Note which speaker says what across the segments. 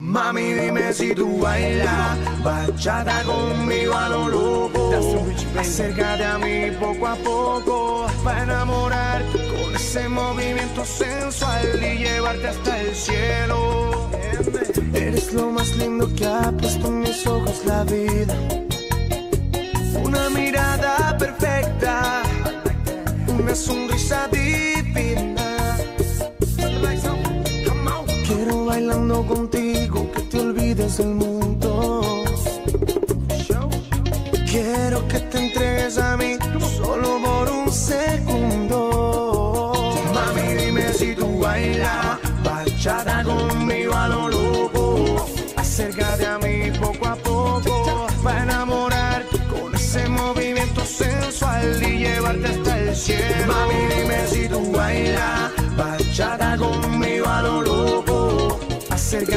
Speaker 1: Mami, dime si tú bailas bachata conmigo a lo loco. Acércate a mí poco a poco para enamorar con ese movimiento sensual y llevarte hasta el cielo. Eres lo más lindo que ha puesto en mis ojos la vida. Una mirada perfecta, una sonrisa contigo que te olvides del mundo. Quiero que te entregues a mí solo por un segundo. Mami, dime si tú bailas bachata conmigo a lo loco. Acércate a mí poco a poco para enamorar con ese movimiento sensual y llevarte hasta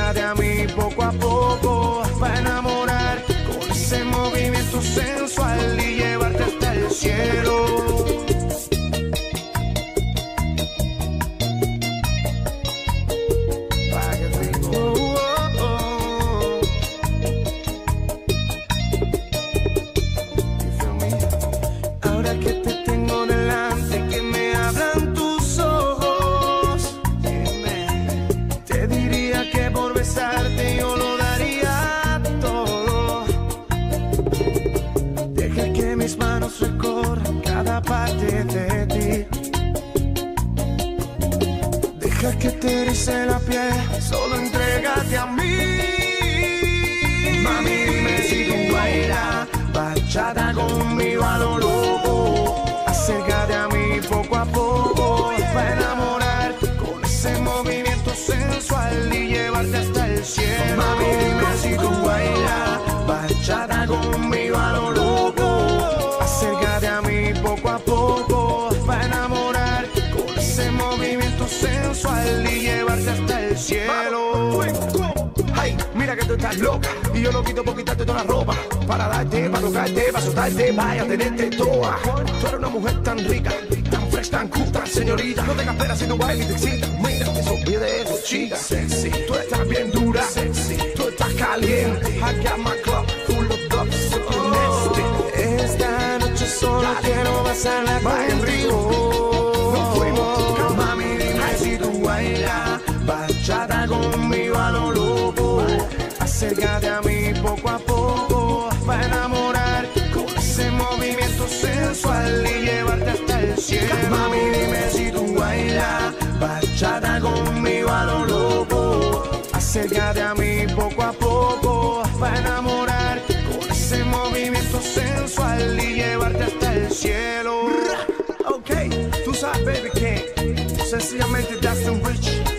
Speaker 1: Acércate a mí poco a poco para enamorar con ese movimiento sensual y llevarte hasta el cielo. Oh, oh, oh. Ahora que te de ti. Deja que te erice la piel, solo entrégate a mí. Mami, cielo.
Speaker 2: Ay, mira que tú estás loca y yo no quito por quitarte toda la ropa para darte, para tocarte, para soltarte, vaya a tenerte toda. Tú eres una mujer tan rica, tan fresh, tan cool, tan señorita. No tengas pena si no bailas y te excitas. Mira, te olvide de eso, chica. Sexy, tú estás bien dura. Sexy, tú estás caliente. I got my club full of love, so nasty.
Speaker 1: Esta noche solo quiero pasarla contigo.
Speaker 2: Nos fuimos.
Speaker 1: Mami, dime si tú bailas bachata conmigo a lo loco. Acércate a mí poco a poco para enamorar con ese movimiento sensual y llevarte hasta el cielo. Mami, dime si tú bailas bachata conmigo a lo loco. Acércate a mí poco a poco para enamorar con ese movimiento sensual y llevarte hasta el cielo.
Speaker 2: Ok, tú sabes, baby, que sencillamente Dustin Rich